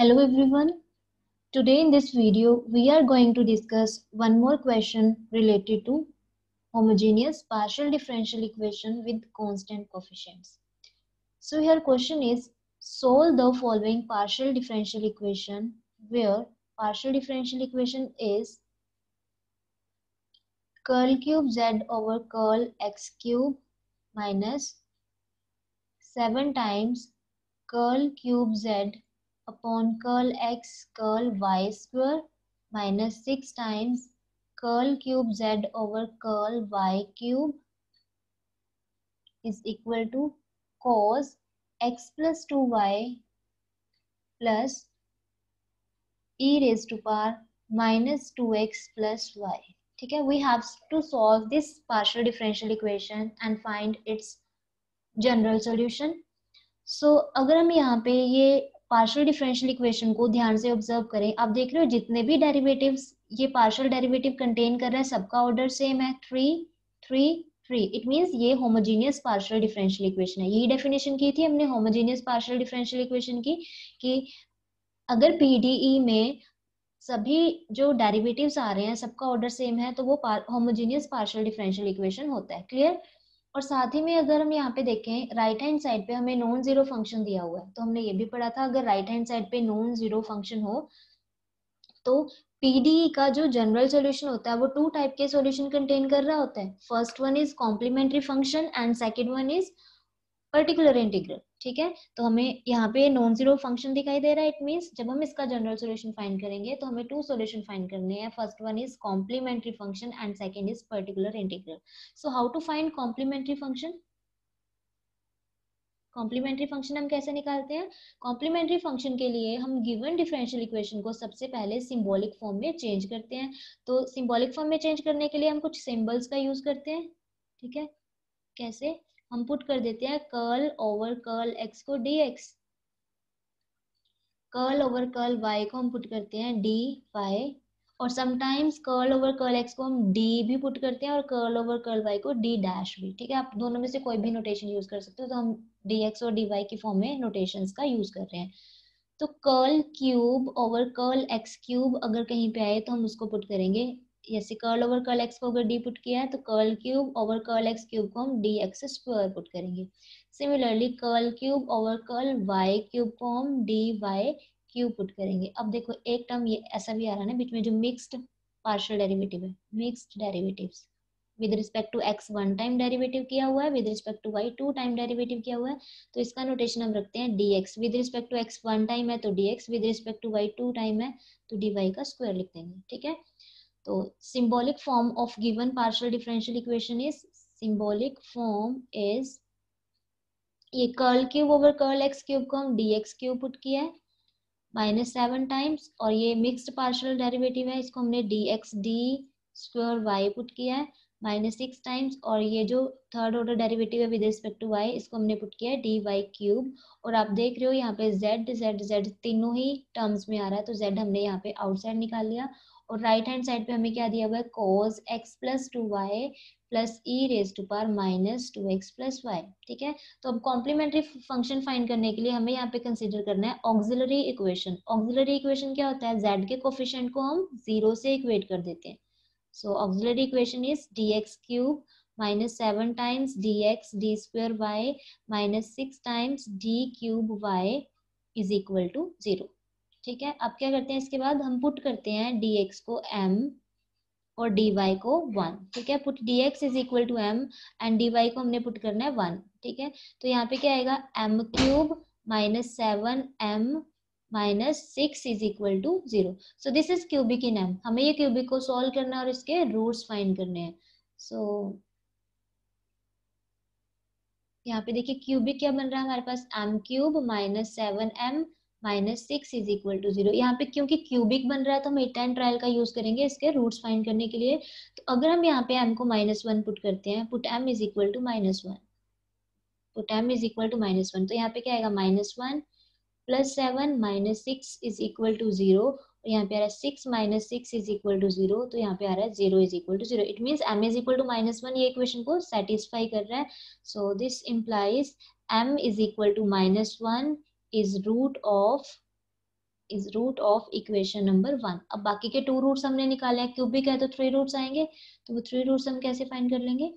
Hello everyone. Today in this video, we are going to discuss one more question related to homogeneous partial differential equation with constant coefficients. So here question is, solve the following partial differential equation where partial differential equation is curl cube z over curl x cube minus 7 times curl cube z upon curl x curl y square minus 6 times curl cube z over curl y cube is equal to cos x plus 2y plus e raised to power minus 2x plus y ठीक है we have to solve this partial differential equation and find its general solution so अगर हम यहाँ पे ये partial differential equation को ध्यान से ऑब्ज़र्व करें। आप देख रहे हो जितने भी डेरिवेटिव्स ये पार्शियल डेरिवेटिव कंटेन कर रहा है, सबका ऑर्डर सेम है। Three three three it means ये होमोजीनियस पार्शियल डिफरेंशियल इक्वेशन है। यही डेफिनेशन की थी हमने होमोजीनियस पार्शियल डिफरेंशियल इक्वेशन की, कि अगर पीडीई e में सभी जो डेरिवेटिव्स आ रहे हैं, सबका ऑर्डर सेम है तो वो होमोजीनियस पार्शियल डिफरेंशियल इक्वेशन होता है। क्लियर और साथ ही में अगर हम यहाँ पे देखें राइट हैंड साइड पे हमें नॉन ज़ीरो फ़ंक्शन दिया हुआ है। तो हमने ये भी पढ़ा था, अगर राइट हैंड साइड पे नॉन ज़ीरो फ़ंक्शन हो तो पीडीई का जो जनरल सॉल्यूशन होता है, वो टू टाइप के सॉल्यूशन कंटेन कर रहा होता है। First one is complementary function and second one is particular integral ठीक है? तो हमें यहाँ पे नॉन ज़ीरो फ़ंक्शन दिखाई दे रहा है। इट मीन्स जब हम इसका जनरल सोल्यूशन फाइंड करेंगे तो हमें टू सोल्यूशन फाइंड करने हैं। First one is complementary function and second is particular integral so how to find complementary function complementary function हम कैसे निकालते हैं? कॉम्प्लीमेंट्री फ़ंक्शन के लिए हम गिवन डिफरेंशियल इक्वेशन को सबसे पहले सिंबॉलिक फॉर्म में चेंज करते हैं। तो सिंबॉलिक फॉर्म में चेंज करने के लिए हम कुछ सिंबल्स का यूज़ करते हैं, ठीक है? कैसे? हम पुट कर देते हैं कर्ल ओवर कर्ल एक्स को D x curl over curl y को हम पुट करते हैं डी वाई और sometimes curl over curl x को हम डी भी पुट करते हैं और कर्ल ओवर कर्ल वाई को डी डैश भी. ठीक है? आप दोनों में से कोई भी नोटेशन यूज़ कर सकते हो तो हम डी एक्स और डी वाई की फॉर्म में नोटेशन का यूज़ कर रहे हैं. तो curl cube over curl x cube अगर कहीं पे आए तो हम उसको पुट करेंगे जैसे कर्ल ओवर कर्ल एक्स को अगर डी पुट किया है तो curl cube over curl x cube को हम डी एक्स स्क्वायर पुट करेंगे। Similarly curl cube over curl y cube को हम डी वाई क्यूब पुट करेंगे। अब देखो, एक टर्म ये ऐसा भी आ रहा है ना बीच में जो मिक्स्ड पार्शियल डेरिवेटिव है mixed derivatives with respect to x one time derivative किया हुआ है with respect to y two time derivative किया हुआ है तो इसका नोटेशन हम रखते हैं D x with respect to x one time है तो D x with respect to y two time है तो डी वाई का स्क्वायर लिख देंगे, ठीक है? तो symbolic form of given partial differential equation is symbolic form is ये curl cube over curl x cube को हम डी एक्स क्यूब पुट किया है माइनस सेवन टाइम्स और ये मिक्स्ड पार्शियल डेरिवेटिव है, इसको हमने D x D square y put किया है माइनस सिक्स टाइम्स और ये जो थर्ड ऑर्डर डेरिवेटिव है विद रिस्पेक्ट टू वाई इसको हमने पुट किया है डी वाई क्यूब और आप देख रहे हो यहाँ पे जेड जेड जेड तीनों ही टर्म्स में आ रहा है तो जेड हमने यहाँ पे आउटसाइड निकाल लिया और राइट हैंड साइड पे हमें क्या दिया हुआ है? Cos x plus two y plus e raise to power minus two x plus y ठीक है? तो अब कॉम्प्लीमेंट्री फ़ंक्शन फाइंड करने के लिए हमें यहाँ पे कंसिडर करना है ऑक्सिलरी इक्वेशन ऑक्सिलरी इक्वेशन क्या होता है? जेड के कोफिशियंट को हम ज़ीरो से इक्वेट कर देते हैं। So auxiliary equation is D x cube minus seven times D x D square y minus six times D cube y is equal to zero ठीक है? अब क्या करते हैं इसके बाद? हम पुट करते हैं डी एक्स को एम और डी वाई को वन ठीक है? Put D x is equal to m and D y को हमने पुट करना है वन ठीक है? तो यहाँ पे क्या आएगा? M cube minus seven m minus six is equal to zero so this is cubic in m हमें ये क्यूबिक को सॉल्व करना है और इसके रूट्स फाइंड करने हैं. सो so, यहाँ पे देखिए क्यूबिक क्या बन रहा है हमारे पास? M cube minus seven m minus six is equal to zero यहाँ पे क्योंकि क्यूबिक बन रहा है तो हम एट एंड ट्रायल का यूज़ करेंगे इसके रूट्स फाइंड करने के लिए। तो अगर हम यहाँ पे एम को माइनस वन पुट करते हैं put m is equal to minus one put m is equal to minus one तो यहाँ पे क्या आएगा? Minus one plus seven minus six is equal to zero यहाँ पे आ रहा है six minus six is equal to zero तो यहाँ पे आ रहा है zero is equal to zero it mean m is equal to minus one ये इक्वेशन को सेटिस्फाई कर रहा है। So this implies m is equal to minus one is root of is root of equation number one अब बाकी के two roots हमने निकाले हैं क्यूबिक है तो थ्री रूट्स आएँगे तो वो थ्री रूट्स हम कैसे फाइन कर लेंगे?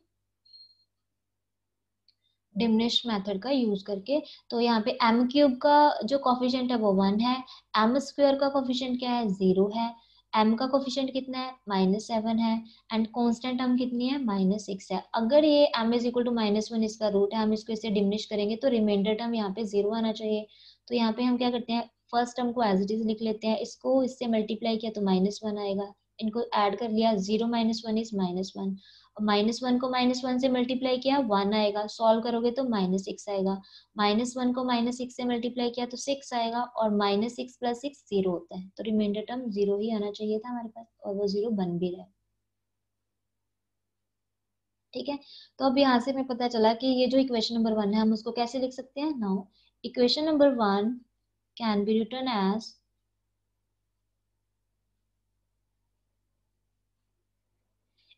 डिमनिश मेथड का यूज़ करके तो यहाँ पे एम क्यूब का जो कॉफिशियंट है वो वन है एम स्क्वेयर का कॉफिशियंट क्या है? ज़ीरो है। एम का कोफिशियंट कितना है? माइनस सेवन है. एंड कॉन्स्टेंट टर्म कितनी है? माइनस सिक्स है. अगर ये m is equal to minus one इसका रूट है, हम इसको इससे डिमिनिश करेंगे तो रिमाइंडर टर्म यहाँ पे ज़ीरो आना चाहिए. तो यहाँ पे हम क्या करते हैं? फ़र्स्ट टर्म को एज इट इज़ लिख लेते हैं. इसको इससे मल्टीप्लाई किया तो माइनस वन आएगा. इनको एड कर लिया. Zero minus one is minus one minus one को माइनस वन से मल्टीप्लाई किया, वन आएगा। सॉल्व करोगे तो माइनस सिक्स आएगा। माइनस वन को माइनस सिक्स से मल्टीप्लाई किया तो सिक्स आएगा और minus six plus six zero होता है। तो रिमाइंडर टर्म ज़ीरो ही आना चाहिए था हमारे पास और वो ज़ीरो बन भी रहा है। ठीक है? तो अब यहाँ से हमें पता चला कि ये जो इक्वेशन नंबर वन है, हम उसको कैसे लिख सकते हैं? Now equation number one can be written as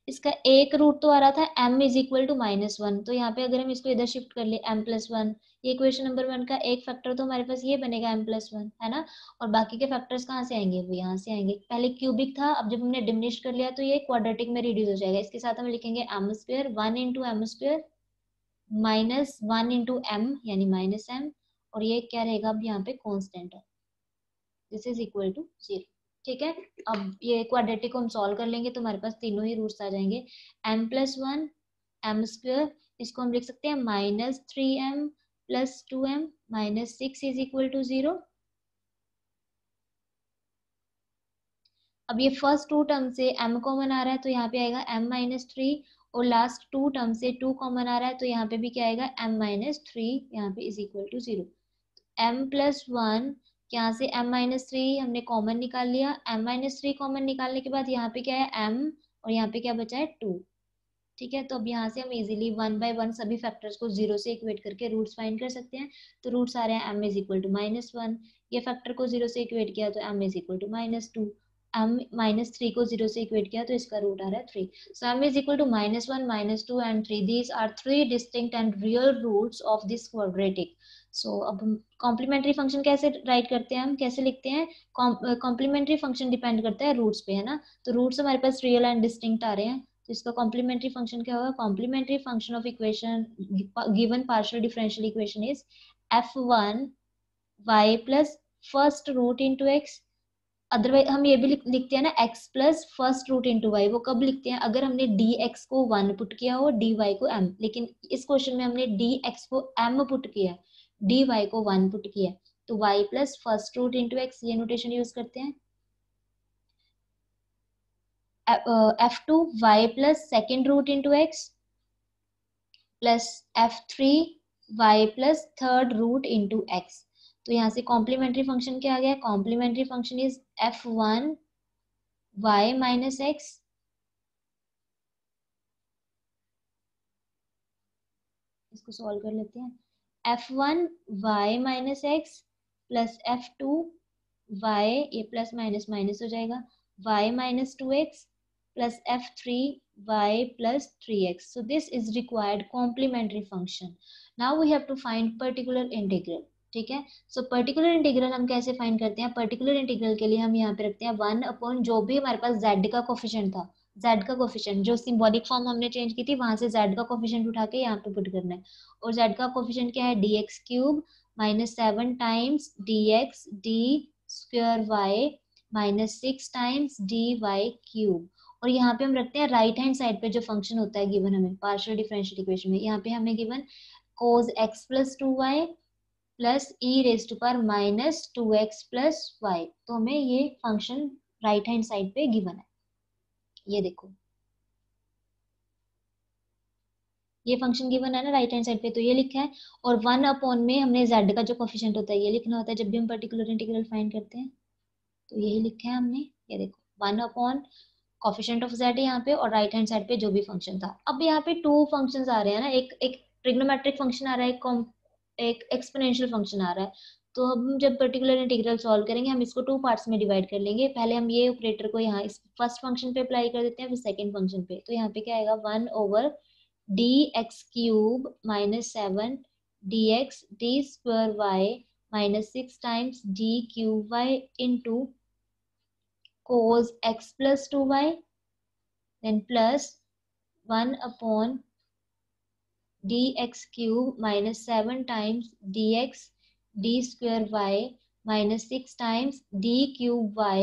इसका एक रूट तो आ रहा था m is equal to minus one तो यहाँ पे अगर हम इसको इधर शिफ्ट कर ले, m प्लस वन ये इक्वेशन नंबर वन का एक फैक्टर तो हमारे पास ये बनेगा m प्लस वन है ना? और बाकी के फैक्टर्स कहाँ से आएँगे? वो यहाँ से आएँगे। पहले क्यूबिक था, अब जब हमने डिमिनिश कर लिया तो ये क्वाड्रेटिक में रिड्यूस हो जाएगा। इसके साथ हम लिखेंगे m square one into m square minus one into m यानी माइनस एम और ये क्या रहेगा अब यहाँ पे कॉन्स्टेंट है। This is equal to zero ठीक है? अब ये क्वाड्रेटिक को हम सॉल्व कर लेंगे तो हमारे पास तीनों ही रूट्स आ जाएँगे। M plus one m square इसको हम लिख सकते हैं minus three m plus two m minus six is equal to zero अब ये फ़र्स्ट टू टर्म से m कॉमन आ रहा है तो यहाँ पे आएगा m माइनस थ्री और लास्ट टू टर्म से टू कॉमन आ रहा है तो यहाँ पे भी क्या आएगा? M माइनस थ्री यहाँ पे is equal to zero m plus one यहाँ से m माइनस थ्री हमने कॉमन निकाल लिया। M माइनस थ्री कॉमन निकालने के बाद यहाँ पे क्या है? M और यहाँ पे क्या बचा है? टू ठीक है? तो अब यहाँ से हम इजीली वन बाय वन सभी फैक्टर्स को ज़ीरो से इक्वेट करके रूट्स फाइंड कर सकते हैं। तो रूट्स आ रहे हैं m is equal to minus one ये फैक्टर को ज़ीरो से इक्वेट किया तो m is equal to minus two m minus three को ज़ीरो से इक्वेट किया तो इसका रूट आ रहा है three so m is equal to minus one minus two and three these are three distinct and real roots of this quadratic so so, अब complementary function कैसे राइट करते हैं हम कैसे लिखते हैं? कॉम्प्लीमेंट्री फ़ंक्शन डिपेंड करता है रूट्स पे है ना? तो रूट्स हमारे पास रियल एंड डिस्टिंक्ट आ रहे हैं। तो इसका कॉम्प्लीमेंट्री फ़ंक्शन क्या होगा? Complementary function of equation given partial differential equation is f one y plus first root into x otherwise हम ये भी लिख, लिखते हैं ना x plus first root into y वो कब लिखते हैं? अगर हमने डी एक्स को वन पुट किया हो डी वाई को एम लेकिन इस क्वेश्चन में हमने डी एक्स को एम पुट किया है। डी वाई को वन पुट किया तो y plus first root into x ये नोटेशन यूज़ करते हैं। F two y plus second root into x plus f three y plus third root into x तो यहाँ से कॉम्प्लीमेंट्री फ़ंक्शन क्या आ गया complementary function is f one y minus x इसको सॉल्व कर लेते हैं। F one y minus x plus f two y ये प्लस माइनस माइनस हो जाएगा। Y minus two x three y plus three x so this is required complementary function now we have to find particular integral ठीक है? So particular integral हम कैसे find करते हैं? Particular integral के लिए हम यहाँ पे रखते हैं। वन अपॉन जो भी हमारे पास जेड का कोफिशियंट था जेड का कोफिशिएंट जो सिंबॉलिक फॉर्म हमने चेंज की थी, वहाँ से जेड का कोफिशिएंट उठा के यहाँ पे पुट करना है। और जेड का कोफिशिएंट क्या है? D x cube minus seven times D x D square y minus six times D y cube और यहाँ पे हम रखते हैं राइट हैंड साइड पे जो फ़ंक्शन होता है गिवन हमें पार्शियल डिफरेंशियल इक्वेशन में। यहाँ पे हमें given cos x plus two y plus e raise to power minus two x plus y तो हमें ये फ़ंक्शन राइट हैंड साइड पे गिवन है। ये देखो। ये फ़ंक्शन गिवन है ना राइट हैंड साइड पे तो ये लिखा है, और वन अपॉन में हमने जेड का जो कॉफिशेंट होता है, ये लिखना होता है जब भी हम पर्टिकुलर इंटीग्रल फाइंड करते हैं। तो यही लिखा है हमने, ये देखो one upon coefficient of z यहाँ पे और राइट हैंड साइड पे जो भी फ़ंक्शन था। अब यहाँ पे टू फ़ंक्शन आ रहे हैं ना, एक एक ट्रिग्नोमेट्रिक फ़ंक्शन आ रहा है, एक एक्सपोनेंशियल फ़ंक्शन आ रहा है। तो हम जब पर्टिकुलर इंटीग्रल सॉल्व करेंगे, हम इसको टू पार्ट्स में डिवाइड कर लेंगे। पहले हम ये ऑपरेटर को यहाँ इस फ़र्स्ट फ़ंक्शन पे अप्लाई कर देते हैं, फिर सेकंड फ़ंक्शन पे। तो यहाँ पे क्या आएगा? One over D x cube minus seven D x D square y minus 6 times d qy into cos x plus 2y then plus 1 upon dx cube minus 7 times dx d square y minus 6 times d cube y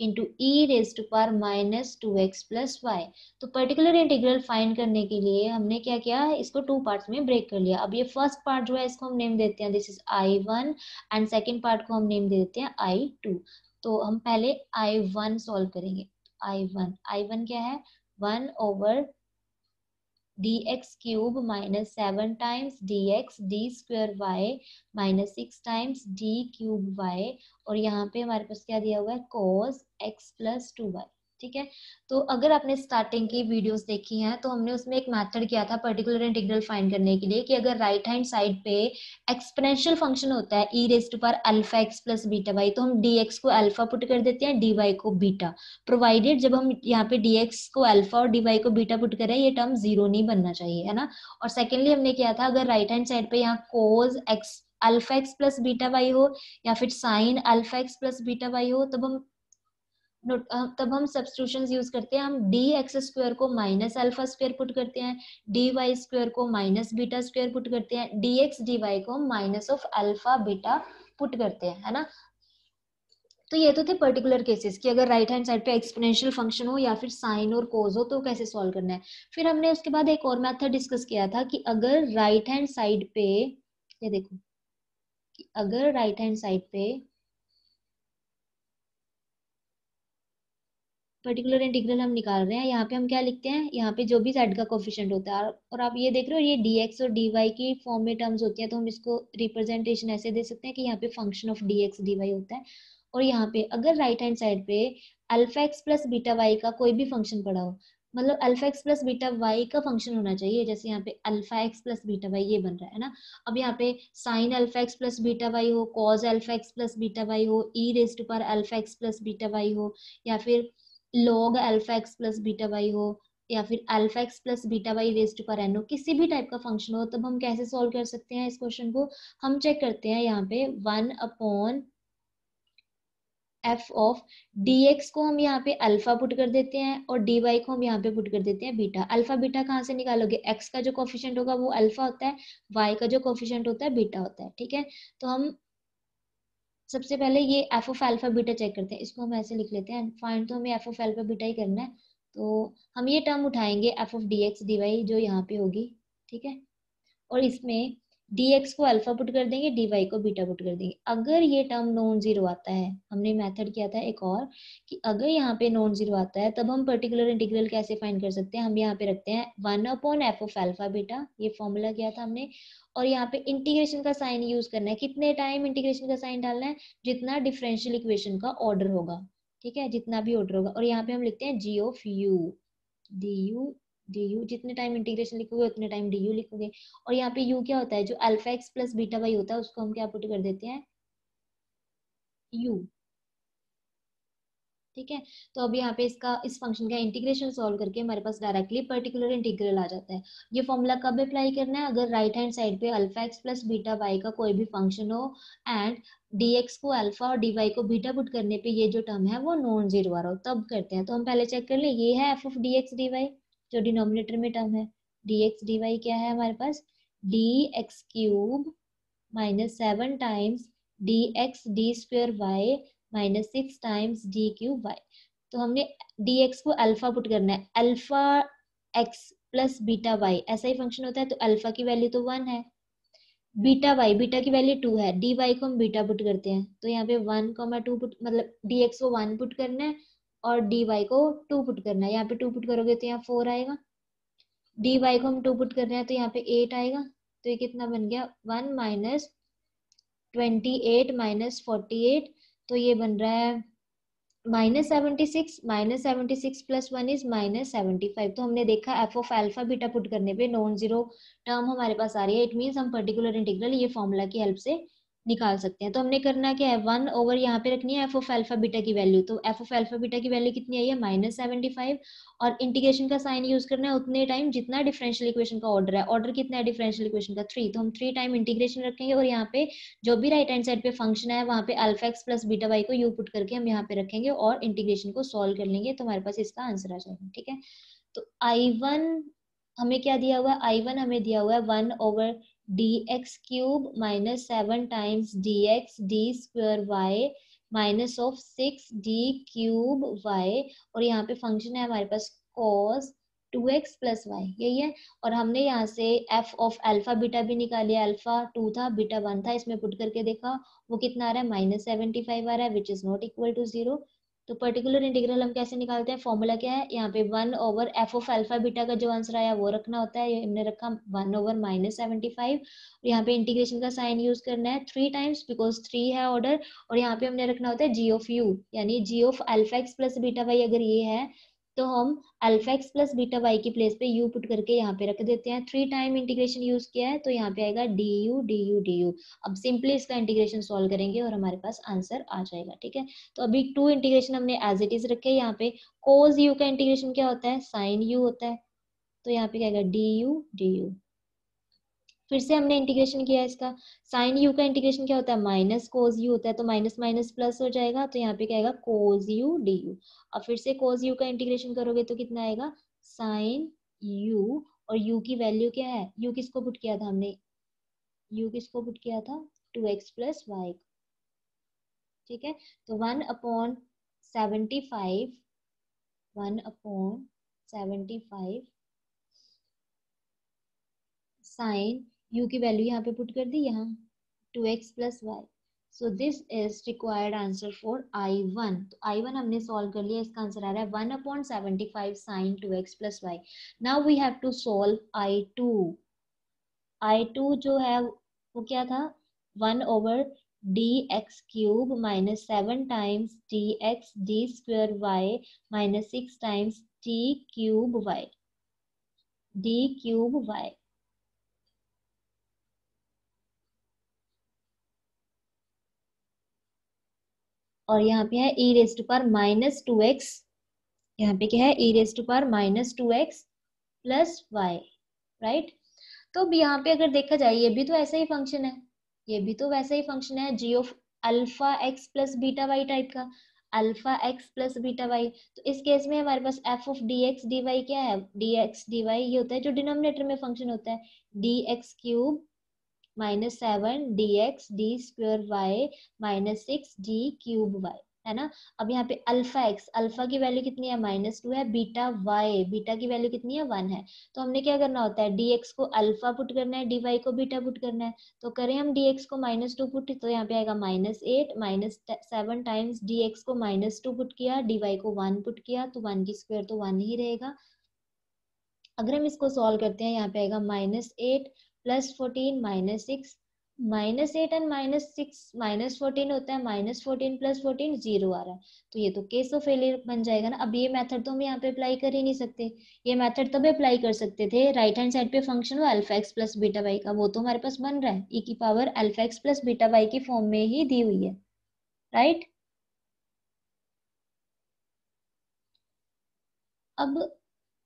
into e raise to power minus two x plus y तो particular integral find करने के लिए हमने क्या किया? इसको two parts में break कर लिया। अब ये फ़र्स्ट पार्ट जो है, इसको हम नेम देते हैं। This is I one and second part को हम नेम दे देते हैं आई टू तो हम पहले आई वन सॉल्व करेंगे। आई वन आई वन क्या है? One over D x cube minus seven times D x D square y minus six times D cube y और यहाँ पे हमारे पास क्या दिया हुआ है? Cos x plus two y ठीक है? तो अगर आपने स्टार्टिंग की वीडियोस देखी हैं तो हमने उसमें एक मेथड किया था पर्टिकुलर इंटीग्रल फाइंड करने के लिए कि अगर राइट हैंड साइड पे एक्सपोनेंशियल फ़ंक्शन होता है e raised power alpha x plus beta y तो हम डी एक्स को अल्फ़ा पुट कर देते हैं डी वाई को बीटा प्रोवाइडेड जब हम यहाँ पे डी एक्स को अल्फ़ा और डी वाई को बीटा पुट करें, ये टर्म ज़ीरो नहीं बनना चाहिए, है ना? और सेकेंडली हमने किया था, अगर राइट हैंड साइड पे यहाँ cos x alpha x plus beta y हो, या फिर sine alpha x plus beta y हो, तब हम तब हम सब्सटीट्यूशन यूज़ करते हैं। हम डी एक्स स्क्वायर को माइनस अल्फ़ा स्क्वायर पुट करते हैं। डी वाई स्क्वायर को माइनस बीटा स्क्वायर पुट करते हैं। डी एक्स डी वाई को minus of alpha beta put करते हैं, है ना? तो ये तो थे पर्टिकुलर केसेस कि। अगर राइट हैंड साइड पे एक्सपोनेंशियल फ़ंक्शन हो या फिर साइन और कोज हो तो कैसे सॉल्व करना है? फिर हमने उसके बाद एक और मेथड डिस्कस किया था कि अगर राइट हैंड साइड पे, ये देखो, कि अगर राइट हैंड साइड पे पर्टिकुलर इंटीग्रल हम निकाल रहे हैं, यहाँ पे हम क्या लिखते हैं? यहाँ पे जो भी जेड का कोफिशियंट होता है, और आप ये देख रहे हो, ये डी एक्स और डी वाई की फॉर्म में टर्म्स होती है तो हम इसको रिप्रेजेंटेशन ऐसे दे सकते हैं कि यहाँ पे function of D x D y होता है। और यहाँ पे अगर राइट हैंड साइड पे alpha x plus beta y का कोई भी फ़ंक्शन पड़ा हो मतलब alpha x plus beta y का फ़ंक्शन होना चाहिए, जैसे यहाँ पे alpha x plus beta y ये बन रहा है ना? अब यहाँ पे sine alpha x plus beta y हो cos alpha x plus beta y हो e raised power alpha x plus beta y हो, या फिर log alpha x plus beta y हो, या फिर alpha x plus beta y raised power n हो, किसी भी टाइप का फ़ंक्शन हो, तब हम कैसे सॉल्व कर सकते हैं इस क्वेश्चन को? हम चेक करते हैं यहाँ पे one upon f of D x को हम यहाँ पे अल्फ़ा पुट कर देते हैं और डी वाई को हम यहाँ पे पुट कर देते हैं बीटा अल्फ़ा बीटा कहाँ से निकालोगे? एक्स का जो कॉफिशेंट होगा वो अल्फ़ा होता है वाई का जो कॉफिशेंट होता है बीटा होता है, ठीक है? तो हम सबसे पहले ये f of alpha beta check करते हैं। इसको हम ऐसे लिख लेते हैं। फाइंड तो हमें एफ़ ऑफ़ एल्फा बीटा ही करना है। तो हम ये टर्म उठाएँगे f of D x D y जो यहाँ पे होगी, ठीक है? और इसमें एक्स को अल्फ़ा पुट कर देंगे वाई को बीटा पुट कर देंगे। अगर ये टर्म नॉन ज़ीरो आता है, हमने मेथड किया था एक और, कि अगर यहाँ पे नॉन ज़ीरो आता है, तब हम पर्टिकुलर इंटीग्रल कैसे फाइंड कर सकते हैं? हम यहाँ पे रखते हैं one upon f of alpha beta ये फॉर्मूला किया था हमने। और यहाँ पे इंटीग्रेशन का साइन यूज़ करना है। कितने टाइम इंटीग्रेशन का साइन डालना है? जितना डिफरेंशियल इक्वेशन का ऑर्डर होगा, ठीक है? जितना भी ऑर्डर होगा। और यहाँ पे हम लिखते हैं g of u D u D u जितने टाइम इंटीग्रेशन लिखोगे, उतने टाइम डी यू लिखोगे। और यहाँ पे यू क्या होता है? जो alpha x plus beta y होता है, उसको हम क्या पुट कर देते हैं? यू ठीक है? तो अब यहाँ पे इसका, इस फ़ंक्शन का इंटीग्रेशन सॉल्व करके हमारे पास डायरेक्टली पर्टिकुलर इंटीग्रल आ जाता है। ये फॉर्मूला कब अप्लाई करना है? अगर राइट हैंड साइड पे alpha x plus beta y का कोई भी फ़ंक्शन हो एंड डी एक्स को अल्फ़ा और वाई को बीटा पुट करने पे ये जो टर्म है, वो नॉन ज़ीरो आ रहा हो, तब करते हैं। तो हम पहले चेक कर ले, ये है एफ़ ऑफ़ डी वाई जो डिनोमिनेटर में टर्म है डी एक्स डी वाई क्या है हमारे पास? D x cube minus seven times D x D square y minus six times D cube y तो हमने डी एक्स को अल्फ़ा पुट करना है। Alpha x plus beta y ऐसा ही फ़ंक्शन होता है तो अल्फ़ा की वैल्यू तो वन है। बीटा वाई बीटा की वैल्यू टू है। डी वाई को हम बीटा पुट करते हैं। तो यहाँ पे वन कॉमा टू पुट मतलब डी एक्स को वन पुट करना है। और डी वाई को टू पुट करना है। यहाँ पे टू पुट करोगे तो यहाँ फोर आएगा। डी वाई को हम टू पुट कर रहे हैं तो यहाँ पे एट आएगा। तो ये कितना बन गया? One minus twenty eight minus forty eight तो ये बन रहा है minus seventy six minus seventy six plus one is minus seventy five तो हमने देखा f of alpha beta put करने पे नॉन ज़ीरो टर्म हमारे पास आ रही है। इट मीन्स हम पर्टिकुलर इंटीग्रल ये फॉर्मूला की हेल्प से निकाल सकते हैं। तो हमने करना क्या है वन ओवर यहाँ पे रखनी है एफ़ ऑफ़ एल्फा बीटा की वैल्यू तो एफ़ ऑफ़ एल्फा बीटा की वैल्यू कितनी आई है? माइनस सेवेंटी फाइव और इंटीग्रेशन का साइन यूज़ करना है उतने टाइम जितना डिफरेंशियल इक्वेशन का ऑर्डर है। ऑर्डर कितना है डिफरेंशियल इक्वेशन का? थ्री तो हम थ्री टाइम इंटीग्रेशन रखेंगे और यहाँ पे जो भी राइट हैंड साइड पे फ़ंक्शन है वहाँ पे alpha x plus beta y को यू पुट करके हम यहाँ पे रखेंगे और इंटीग्रेशन को सॉल्व कर लेंगे। तो हमारे पास इसका आंसर आ जाएगा, ठीक है? तो आई वन हमें क्या दिया हुआ है? आई वन हमें दिया हुआ है one over cube minus seven times D x D square y minus of six D cube y और यहाँ पे फ़ंक्शन है हमारे पास cos two x plus y यही है। और हमने यहाँ से एफ़ ऑफ़ अल्फ़ा बीटा भी निकालिया अल्फ़ा टू था बीटा वन था। इसमें पुट करके देखा, वो कितना आ रहा है? माइनस सेवेंटी फाइव आ रहा है which is not equal to zero तो पर्टिकुलर इंटीग्रल हम कैसे निकालते हैं? फॉर्मूला क्या है? यहाँ पे one over f of alpha beta का जो आंसर आया, वो रखना होता है। हमने रखा one over minus seventy five और यहाँ पे इंटीग्रेशन का साइन यूज़ करना है थ्री टाइम्स बिकॉज़ थ्री है ऑर्डर और यहाँ पे हमने रखना होता है जी ऑफ़ यू यानी g of alpha x plus beta y अगर ये है तो हम alpha x plus beta y की प्लेस पे यू पुट करके यहाँ पे रख देते हैं। थ्री टाइम इंटीग्रेशन यूज़ किया है तो यहाँ पे आएगा D u D u D u अब सिंपली इसका इंटीग्रेशन सॉल्व करेंगे और हमारे पास आंसर आ जाएगा, ठीक है? तो अभी टू इंटीग्रेशन हमने एज इट इज़ रखे, यहाँ पे कोज यू का इंटीग्रेशन क्या होता है? साइन यू होता है। तो यहाँ पे क्या आएगा? डी यू डी यू फिर से हमने इंटीग्रेशन किया इसका। साइन यू का इंटीग्रेशन क्या होता है? माइनस कोज यू होता है तो माइनस माइनस प्लस हो जाएगा तो यहाँ पे क्या आएगा? कोज यू डी यू अब फिर से कोज यू का इंटीग्रेशन करोगे तो कितना आएगा? साइन यू और यू की वैल्यू क्या है? यू किसको पुट किया था हमने? यू किसको पुट किया था? टू एक्स प्लस वाई ठीक है? तो one upon seventy five one upon seventy five sine u की वैल्यू यहाँ पे पुट कर दी, यहाँ two x plus y so this is required answer for I one तो आई वन हमने सॉल्व कर लिया, इसका आंसर आ रहा है one upon seventy five sine two x plus y now we have to solve I two I two जो है, वो क्या था? One over D x cube minus seven times D x D square y minus six times D cube y D cube y और यहाँ पे है e raise to power minus two x यहाँ पे क्या है? E raise to power minus two x plus y right तो अब यहाँ पे अगर देखा जाए, ये भी तो ऐसा ही फ़ंक्शन है। ये भी तो वैसा ही फ़ंक्शन है g of alpha x plus beta y type का। Alpha x plus beta y तो इस केस में हमारे पास f of d x d y क्या है? डी एक्स डी वाई ये होता है, जो डिनोमिनेटर में फ़ंक्शन होता है। D x cube minus seven d x d square y minus six d cube y है ना? अब यहाँ पे अल्फ़ा एक्स अल्फ़ा की वैल्यू कितनी है? माइनस टू है बीटा वाई बीटा की वैल्यू कितनी है? वन है। तो हमने क्या करना होता है? डी एक्स को अल्फ़ा पुट करना है डी वाई को बीटा पुट करना है। तो करें हम डी एक्स को माइनस टू पुट तो यहाँ पे आएगा minus eight minus seven times d x को माइनस टू पुट किया डी वाई को वन पुट किया तो वन की स्क्वेयर तो वन ही रहेगा। अगर हम इसको सॉल्व करते हैं, यहाँ पे आएगा minus eight plus fourteen minus six, minus eight and minus six, minus fourteen होता है, minus fourteen plus fourteen zero आ रहा है। तो ये तो केस ऑफ़ फेलियर बन जाएगा ना। अब ये मेथड तो हम यहाँ पे अप्लाई कर ही नहीं सकते। ये मेथड तब अप्लाई कर सकते थे राइट हैंड साइड पे फ़ंक्शन हो alpha x plus beta y का। वो तो हमारे पास बन रहा है। ई e की power alpha x plus beta y की फॉर्म में ही दी हुई है। राइट अब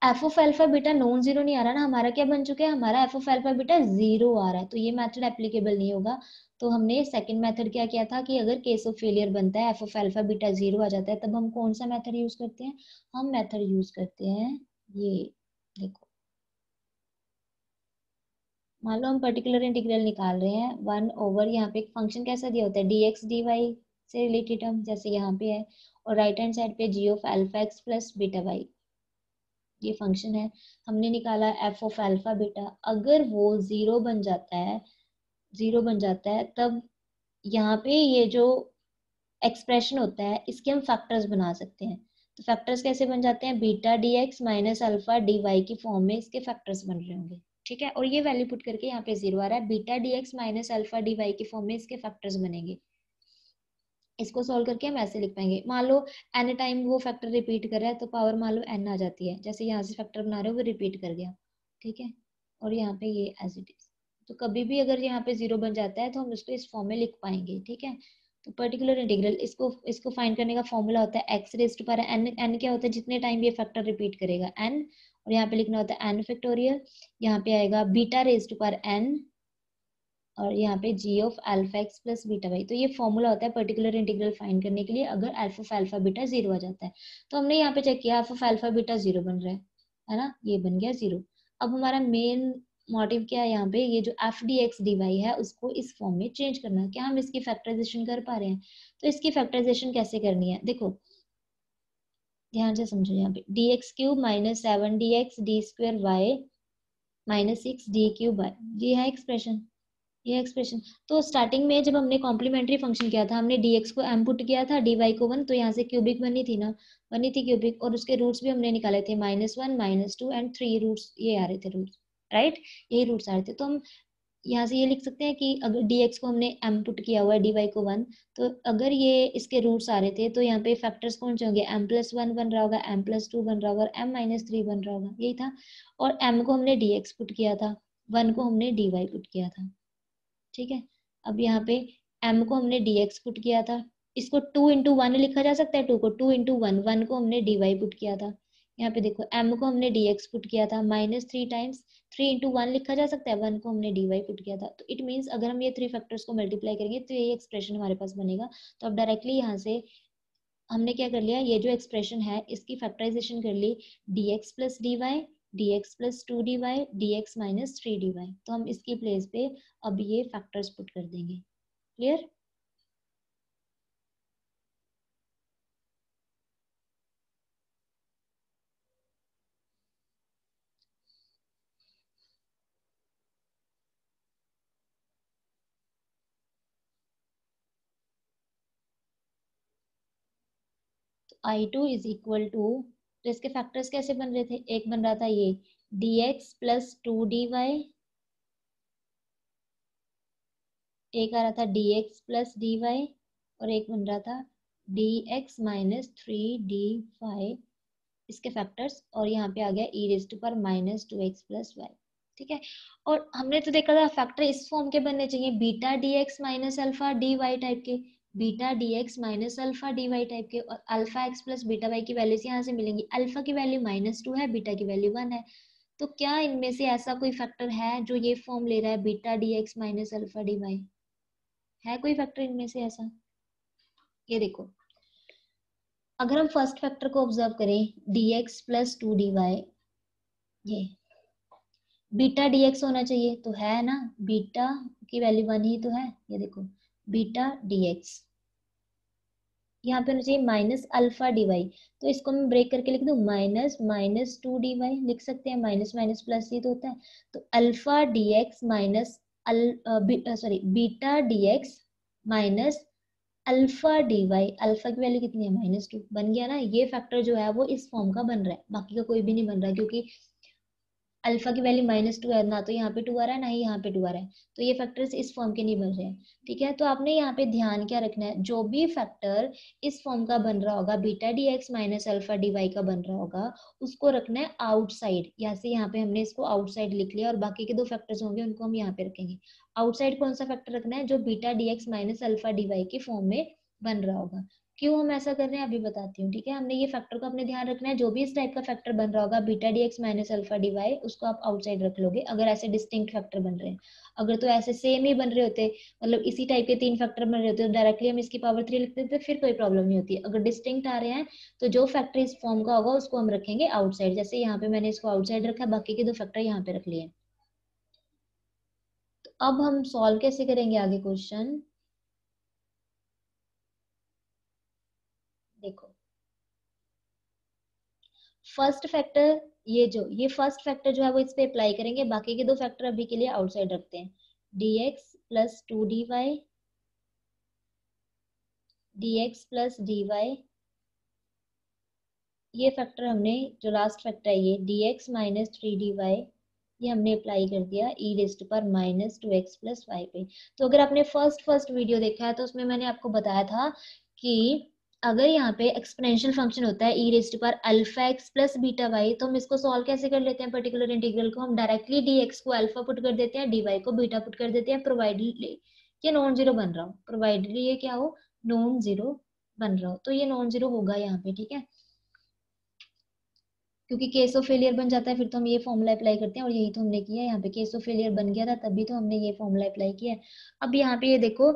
f of alpha beta non zero नहीं आ रहा ना, हमारा क्या बन चुका है? हमारा f of alpha beta zero आ रहा है। तो ये मेथड एप्लीकेबल नहीं होगा। तो हमने सेकंड मेथड क्या किया था कि अगर केस ऑफ़ फेलियर बनता है f of alpha beta zero आ जाता है, तब हम कौन सा मेथड यूज़ करते हैं? हम मेथड यूज़ करते हैं ये, देखो। मान लो हम पर्टिकुलर इंटीग्रल निकाल रहे हैं वन ओवर यहाँ पे एक फ़ंक्शन कैसा दिया होता है? डी एक्स डी वाई से रिलेटेड हम, जैसे यहाँ पे है, और राइट हैंड साइड पे g of alpha x plus beta y ये फ़ंक्शन है। हमने निकाला एफ़ ऑफ़ अल्फ़ा बेटा अगर वो ज़ीरो बन जाता है ज़ीरो बन जाता है, तब यहाँ पे ये जो एक्सप्रेशन होता है, इसके हम फैक्टर्स बना सकते हैं। तो फैक्टर्स कैसे बन जाते हैं? Beta d x minus alpha d y की फॉर्म में इसके फैक्टर्स बन रहे होंगे। ठीक है? और ये वैल्यू पुट करके यहाँ पे ज़ीरो आ रहा है। Beta d x minus alpha d y की फॉर्म में इसके फैक्टर्स बनेंगे। इसको सॉल्व करके हम ऐसे लिख पाएँगे। मान लो एन टाइम वो फैक्टर रिपीट कर रहा है तो पावर मान लो एन आ जाती है। जैसे यहाँ से फैक्टर बना रहे हो, वो रिपीट कर गया। ठीक है? और यहाँ पे ये एज इट इज़ तो कभी भी अगर यहाँ पे ज़ीरो बन जाता है तो हम उसको इस फॉर्म में लिख पाएँगे। ठीक है? तो पर्टिकुलर इंटीग्रल इसको इसको फाइंड करने का फॉर्मूला होता है x raised power n n क्या होता है? जितने टाइम ये फैक्टर रिपीट करेगा। एन और यहाँ पे लिखना होता है एन फैक्टोरियल यहाँ पे आएगा बीटा रेस्ट पर एन और यहाँ पे g of alpha x plus beta y तो ये फॉर्मूला होता है पर्टिकुलर इंटीग्रल फाइंड करने के लिए अगर अल्फ़ा अल्फ़ा बीटा ज़ीरो आ जाता है। तो हमने यहाँ पे चेक किया अल्फ़ा अल्फ़ा बीटा ज़ीरो बन रहा है है ना? ये बन गया ज़ीरो अब हमारा मेन मोटिव क्या है यहाँ पे? ये जो f d x d y है, उसको इस फॉर्म में चेंज करना है। क्या हम इसकी फैक्टराइजेशन कर पा रहे हैं? तो इसकी फैक्टराइजेशन कैसे करनी है? देखो, ध्यान से समझो यहाँ पे। D x cube minus seven d x d square y minus six d cube y ये है एक्सप्रेशन ये एक्सप्रेशन तो स्टार्टिंग में जब हमने कॉम्प्लीमेंट्री फ़ंक्शन किया था, हमने डी एक्स को एम पुट किया था डी वाई को वन तो यहाँ से क्यूबिक बनी थी ना? बनी थी क्यूबिक और उसके रूट्स भी हमने निकाले थे minus one minus two and three roots ये आ रहे थे रूट्स राइट यही रूट्स आ रहे थे। तो हम यहाँ से ये लिख सकते हैं कि अगर डी एक्स को हमने एम पुट किया हुआ है डी वाई को वन तो अगर ये इसके रूट्स आ रहे थे तो यहाँ पे फैक्टर्स कौन से होंगे? एम प्लस वन बन रहा होगा एम प्लस टू बन रहा होगा एम माइनस थ्री बन रहा होगा। यही था। और एम को हमने डी एक्स पुट किया था वन को हमने डी वाई पुट किया था। ठीक है? अब यहाँ पे एम को हमने डी एक्स पुट किया था। इसको टू इंटू वन लिखा जा सकता है? टू को टू इंटू वन वन को हमने डी वाई पुट किया था। यहाँ पे देखो, m को हमने dx पुट किया था minus three times three into one लिखा जा सकता है? वन को हमने dy पुट किया था। तो इट मीन्स अगर हम ये थ्री फैक्टर्स को मल्टीप्लाई करेंगे तो ये एक्सप्रेशन हमारे पास बनेगा। तो अब डायरेक्टली यहाँ से हमने क्या कर लिया? ये जो एक्सप्रेशन है, इसकी फैक्टराइजेशन कर ली। D x plus d y d x plus two d y d x minus three d y तो हम इसकी प्लेस पे अब ये फैक्टर्स पुट कर देंगे। Clear I two is equal to तो इसके फैक्टर्स कैसे बन रहे थे? एक बन रहा था ये d x plus two d y एक आ रहा था d x plus d y और एक बन रहा था d x minus three d y इसके फैक्टर्स और यहाँ पे आ गया e raise to power minus two x plus y ठीक है? और हमने तो देखा था फैक्टर इस फॉर्म के बनने चाहिए beta d x minus alpha d y type के। Beta d x minus alpha d y type के, और alpha x plus beta y की वैल्यूज़ यहाँ से मिलेंगी। अल्फ़ा की वैल्यू माइनस टू है बीटा की वैल्यू वन है। तो क्या इनमें से ऐसा कोई फैक्टर है जो ये फॉर्म ले रहा है beta d x minus alpha d y है कोई फैक्टर इनमें से ऐसा? ये देखो। अगर हम फ़र्स्ट फैक्टर को ऑब्ज़र्व करें d x plus two d y ये। बीटा डी एक्स होना चाहिए तो है ना? बीटा की वैल्यू वन ही तो है। ये देखो। बीटा डी एक्स यहाँ पे होना चाहिए माइनस अल्फ़ा डी वाई तो इसको मैं ब्रेक करके लिख दू। Minus minus two d y लिख सकते हैं। माइनस माइनस प्लस ये तो होता है। तो alpha d x minus sorry beta d x minus alpha d y alpha की वैल्यू कितनी है? माइनस टू बन गया ना? ये फैक्टर जो है, वो इस फॉर्म का बन रहा है। बाकी का कोई भी नहीं बन रहा है क्योंकि अल्फ़ा की वैल्यू माइनस टू है, ना तो यहाँ पे टू आ रहा है, ना ही यहाँ पे टू आ रहा है। तो ये फैक्टर्स इस फॉर्म के नहीं बन रहे हैं, ठीक है? तो आपने यहाँ पे ध्यान क्या रखना है? जो भी फैक्टर इस फॉर्म का बन रहा होगा beta d x minus alpha d y का बन रहा होगा, उसको रखना है आउटसाइड यहाँ से यहाँ पे हमने इसको आउटसाइड लिख लिया और बाकी के दो फैक्टर्स होंगे, उनको हम यहाँ पे रखेंगे। आउटसाइड कौन सा फैक्टर रखना है? जो beta d x minus alpha d y के फॉर्म में बन रहा होगा। क्यों हम ऐसा कर रहे हैं, अभी बताती हूँ, ठीक है? हमने ये फैक्टर को अपने ध्यान रखना है। जो भी इस टाइप का फैक्टर बन रहा होगा beta d x minus alpha d y उसको आप आउटसाइड रख लोगे, अगर ऐसे डिस्टिंक्ट फैक्टर बन रहे हैं। अगर तो ऐसे सेम ही बन रहे होते मतलब इसी टाइप के तीन फैक्टर बन रहे होते तो डायरेक्टली हम इसकी पावर थ्री लिखते थे फिर कोई प्रॉब्लम नहीं होती। अगर डिस्टिंक्ट आ रहे हैं तो जो फैक्टर इस फॉर्म का होगा, उसको हम रखेंगे आउटसाइड जैसे यहाँ पे मैंने इसको आउटसाइड रखा, बाकी के दो फैक्टर यहाँ पे रख लिए। तो अब हम सॉल्व कैसे करेंगे आगे क्वेश्चन देखो फ़र्स्ट फैक्टर ये जो, ये फ़र्स्ट फैक्टर जो है वो इस पे अप्लाई करेंगे, बाकी के दो फैक्टर अभी के लिए आउटसाइड रखते हैं। X plus two d y d x plus ये फैक्टर हमने, जो लास्ट फैक्टर है ये d x minus three d y ये हमने अप्लाई कर दिया e raised power minus two x plus y पे। तो अगर आपने फ़र्स्ट फ़र्स्ट वीडियो देखा है तो उसमें मैंने आपको बताया था कि अगर यहाँ पे एक्सपोनेंशियल फ़ंक्शन होता है e raised power alpha x plus beta y तो हम इसको सॉल्व कैसे कर लेते हैं? पर्टिकुलर इंटीग्रल को हम डायरेक्टली डी एक्स को अल्फ़ा पुट कर देते हैं डी वाई को बीटा पुट कर देते हैं प्रोवाइडली ये नॉन ज़ीरो बन रहा हो। प्रोवाइडली ये क्या हो? नॉन ज़ीरो बन रहा हो। तो ये नॉन ज़ीरो होगा यहाँ पे, ठीक है? क्योंकि केस ऑफ़ फेलियर बन जाता है, फिर तो हम ये फॉर्मूला अप्लाई करते हैं और यही तो हमने किया यहाँ पे केस ऑफ़ फेलियर बन गया था, तभी तो हमने ये फॉर्मूला अप्लाई किया है। अब यहाँ पे ये देखो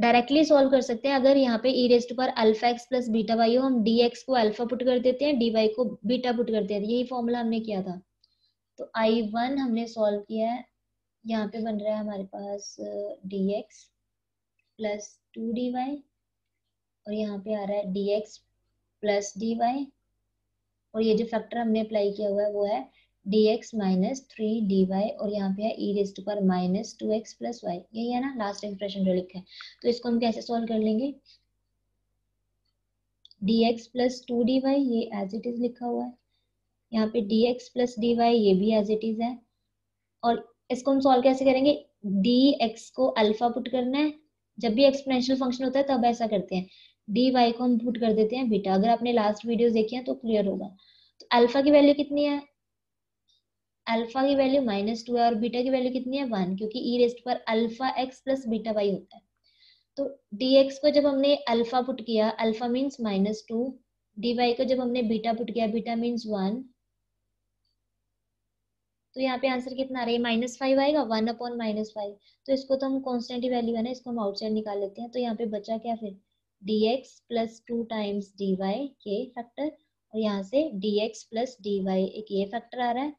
डायरेक्टली सॉल्व कर सकते हैं। अगर यहाँ पे e raised power alpha x plus beta y हो, हम डी एक्स को अल्फ़ा पुट कर देते हैं डी वाई को बीटा पुट कर देते हैं। यही फॉर्मूला हमने किया था। तो आई वन हमने सॉल्व किया है। यहाँ पे बन रहा है हमारे पास d x plus two d y और यहाँ पे आ रहा है d x plus d y और ये जो फैक्टर हमने अप्लाई किया हुआ है वो है d x minus three d y और यहाँ पे है e raised power minus two x plus y यही है ना लास्ट एक्सप्रेशन जो लिखा है। तो इसको हम कैसे सॉल्व कर लेंगे? D x plus two d y ये एज इट इज़ लिखा हुआ है। यहाँ पे d x plus d y ये भी एज इट इज़ है। और इसको हम सॉल्व कैसे करेंगे? डी एक्स को अल्फ़ा पुट करना है। जब भी एक्सपोनेंशियल फ़ंक्शन होता है, तब ऐसा करते हैं। डी वाई को हम पुट कर देते हैं बीटा अगर आपने लास्ट वीडियो देखी है तो क्लियर होगा। तो अल्फ़ा की वैल्यू कितनी है? अल्फ़ा की वैल्यू माइनस टू है और बीटा की वैल्यू कितनी है? वन क्योंकि e raised power alpha x plus beta y होता है। तो डी एक्स को जब हमने अल्फ़ा पुट किया alpha means minus two d y को जब हमने बीटा पुट किया बीटा मीन्स वन तो यहाँ पे आंसर कितना आ रहा है? माइनस फाइव आएगा वन अपॉन माइनस फाइव तो इसको तो हम कॉन्स्टेंट ही वैल्यू है ना, इसको हम आउटसाइड निकाल लेते हैं। तो यहाँ पे बचा क्या फिर? D x plus two times d y ये फैक्टर और यहाँ से d x plus d y एक ये फैक्टर आ रहा है।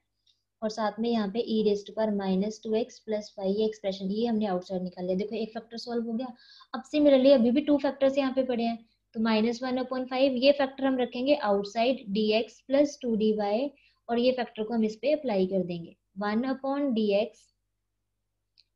और साथ में यहाँ पे e raised power minus two x plus y ये एक्सप्रेशन ये हमने आउटसाइड निकाल लिया। देखो, एक फैक्टर सॉल्व हो गया। अब सिमिलरली अभी भी टू फैक्टर्स यहाँ पे पड़े हैं। तो माइनस वन अपॉइंट फाइव ये फैक्टर हम रखेंगे outside d x plus two d y और ये फैक्टर को हम इस पे अप्लाई कर देंगे। One upon d x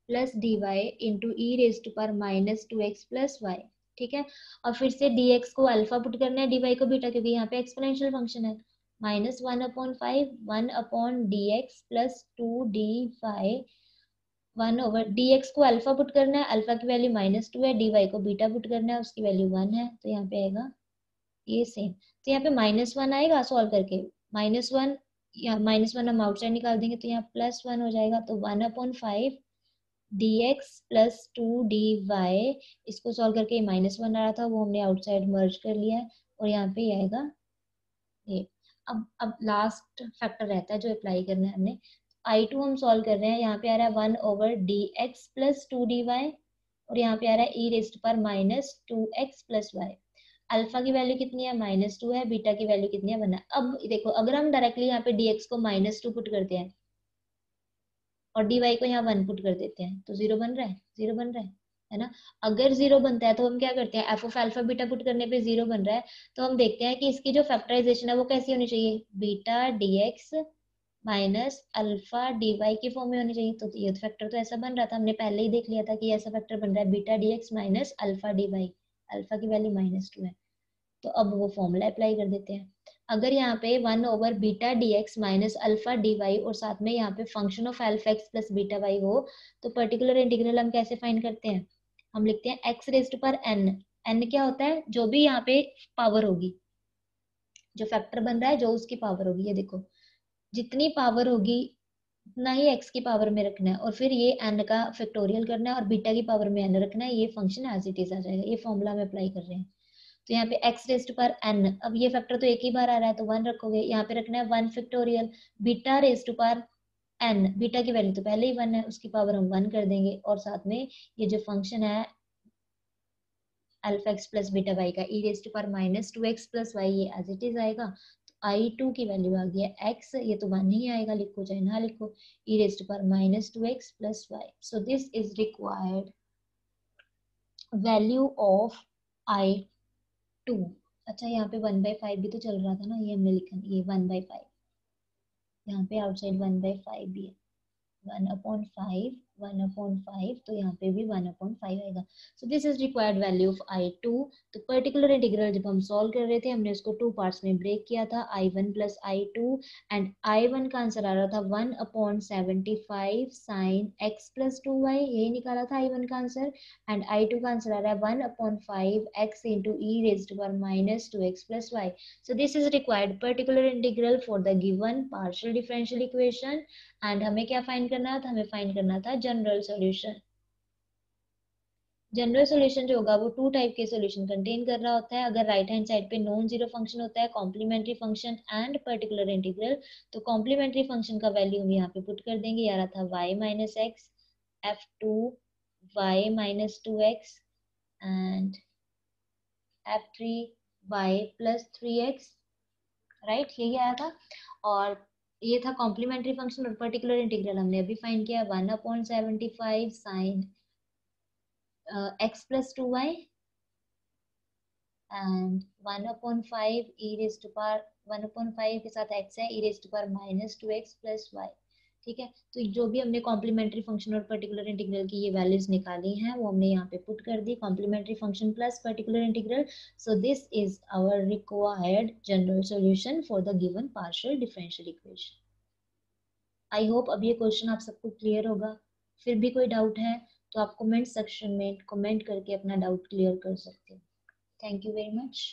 plus d y into e raised power minus two x plus y ठीक है? और फिर से dx को अल्फ़ा पुट करना है, dy को बीटा क्योंकि यहाँ पे एक्सपोनेंशियल फ़ंक्शन है। One upon five one upon d x plus two d five one over x को अल्फ़ा पुट करना है अल्फ़ा की वैल्यू माइनस टू है वाई को बीटा पुट करना है, उसकी वैल्यू वन है तो यहाँ पे आएगा ये सेम तो यहाँ पे माइनस वन आएगा सॉल्व करके माइनस वन या माइनस वन हम आउटसाइड निकाल देंगे तो यहाँ प्लस वन हो जाएगा तो one upon five d x plus two d y इसको सॉल्व करके माइनस वन आ रहा था, वो हमने आउटसाइड मर्ज कर लिया है, और यहाँ पे आएगा, ये अब अब लास्ट फैक्टर रहता है जो अप्लाई करना है हमने। आई टू हम सॉल्व कर रहे हैं, यहाँ पे आ रहा है one over d x plus two d y और यहाँ पे आ रहा है e raised power minus two x plus y alpha की वैल्यू कितनी है? माइनस टू है बीटा की वैल्यू कितनी है? वन अब देखो, अगर हम डायरेक्टली यहाँ पे डी एक्स को माइनस टू पुट करते हैं और डी वाई को यहाँ वन पुट कर देते हैं तो ज़ीरो बन रहा है ज़ीरो बन रहा है। है ना? अगर ज़ीरो बनता है तो हम क्या करते हैं? F of alpha beta put करने पे ज़ीरो बन रहा है तो हम देखते हैं कि इसकी जो फैक्टराइजेशन है वो कैसी होनी चाहिए? Beta d x minus alpha d y की फॉर्म में होनी चाहिए। तो ये फैक्टर तो ऐसा बन रहा था, हमने पहले ही देख लिया था कि ऐसा फैक्टर बन रहा है। Beta d x minus alpha d y alpha की वैल्यू माइनस टू है। तो अब वो फॉर्मूला अप्लाई कर देते हैं। अगर यहाँ पे one over beta d x minus alpha d y और साथ में यहाँ पे function of alpha x plus beta y हो तो पर्टिकुलर इंटीग्रल हम कैसे फाइंड करते हैं? हम लिखते हैं x raised power n n क्या होता है? जो भी यहाँ पे पावर होगी, जो फैक्टर बन रहा है, जो उसकी पावर होगी। ये देखो, जितनी पावर होगी, उतना ही एक्स की पावर में रखना है। और फिर ये एन का फैक्टोरियल करना है और बीटा की पावर में एन रखना है। ये फ़ंक्शन एज इट इज़ आ जाएगा। ये फॉर्मूला हम अप्लाई कर रहे हैं। तो यहाँ पे एक्स रेस्ट पर एन अब ये फैक्टर तो एक ही बार आ रहा है तो वन रखोगे। यहाँ पे रखना है one factorial beta raised power n beta की वैल्यू तो पहले ही वन है, उसकी पावर हम वन कर देंगे और साथ में ये जो फ़ंक्शन है alpha x plus beta y का e raised power minus two x plus y ये एज इट इज़ आएगा आई टू की वैल्यू आ है एक्स ये तो वन ही आएगा, लिखो चाहे ना लिखो e raised power minus two x plus y so this is required value of I two अच्छा यहाँ पे वन बाई फाइव भी तो चल रहा था ना, ये हमने लिखा, ये वन बाई फाइव यहाँ पे आउटसाइड वन बाई फाइव भी है। One upon five one upon five तो यहाँ पे भी वन अपॉन फाइव आएगा। So this is required value of I two तो पर्टिकुलर इंटीग्रल जब हम सॉल्व कर रहे थे, हमने उसको टू पार्ट्स में ब्रेक किया था I one plus I two and I one का आंसर आ रहा था one upon seventy five sine x plus two y यही निकाला था आई वन का आंसर एंड आई टू का आंसर आ रहा है one upon five x into e raise to power minus two x plus y so this is required particular integral for the given partial differential equation and हमें क्या find करना था? हमें find करना था जनरल सॉल्यूशन जनरल सॉल्यूशन जो होगा वो टू टाइप के सॉल्यूशन कंटेन कर रहा होता है। अगर राइट हैंड साइड पे नॉन ज़ीरो फ़ंक्शन होता है complementary function and particular integral तो कॉम्प्लीमेंट्री फ़ंक्शन का वैल्यू हम यहाँ पे पुट कर देंगे। यार था y minus x f two y minus two x and f three y plus three x right यही आया था। और ये था कॉम्प्लीमेंट्री फ़ंक्शन और पर्टिकुलर इंटीग्रल हमने अभी फाइन किया one upon seventy five sine x plus two y and one upon five e raise to power one upon five के साथ एक्स है e raise to power minus two x plus y ठीक है? तो जो भी हमने कॉम्प्लीमेंट्री फ़ंक्शन और पर्टिकुलर इंटीग्रल की ये वैल्यूज़ निकाली हैं, वो हमने यहाँ पे पुट कर दी complementary function plus particular integral so this is our required general solution for the given partial differential equation I hope अब ये क्वेश्चन आप सबको क्लियर होगा। फिर भी कोई डाउट है तो आप कमेंट सेक्शन में कमेंट करके अपना डाउट क्लियर कर सकते हैं। Thank you very much